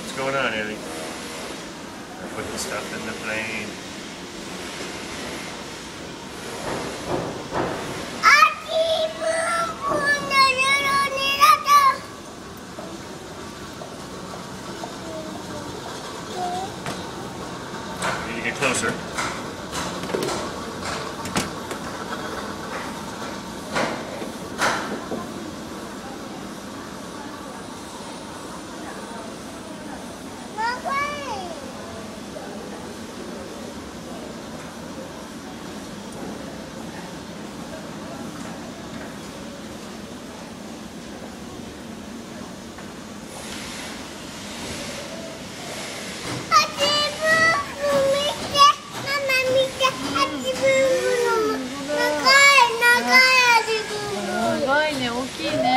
What's going on, Ellie? They're putting stuff in the plane. closer. ね大きいね。